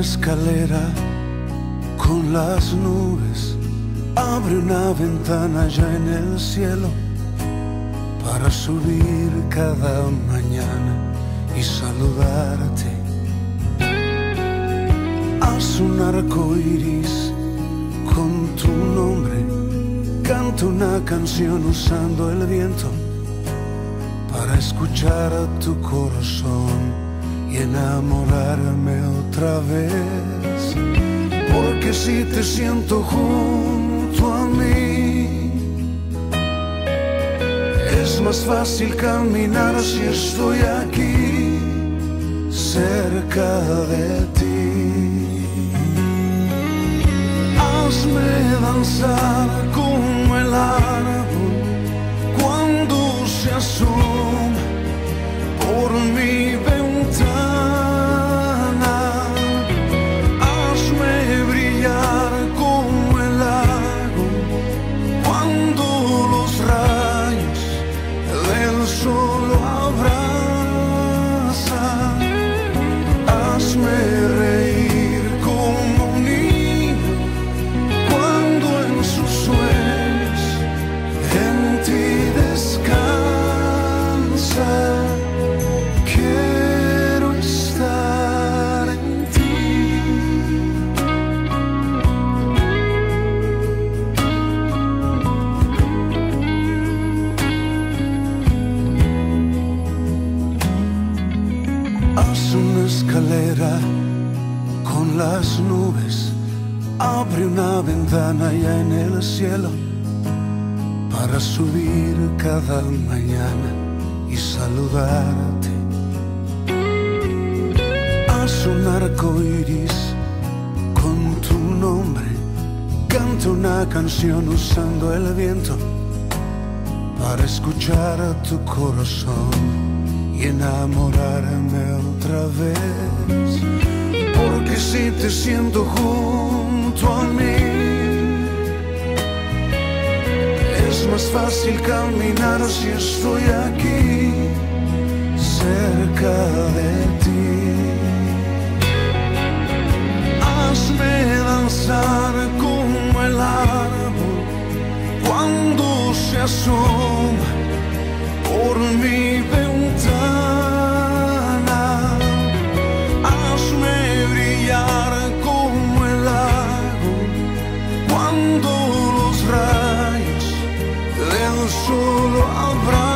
escalera con las nubes, abre una ventana ya en el cielo para subir cada mañana y saludarte. Haz un arco iris con tu nombre, canta una canción usando el viento para escuchar a tu corazón y enamorarme otra vez. Porque si te siento junto a mí, es más fácil caminar si estoy aquí, cerca de ti. Hazme danzar como allá en el cielo para subir cada mañana y saludarte. Haz un arco iris con tu nombre, canta una canción usando el viento para escuchar a tu corazón y enamorarme otra vez. Porque si te siento junto a mí, más fácil caminar si estoy aquí, cerca de ti. Hazme danzar como el árbol cuando se asoma solo avrai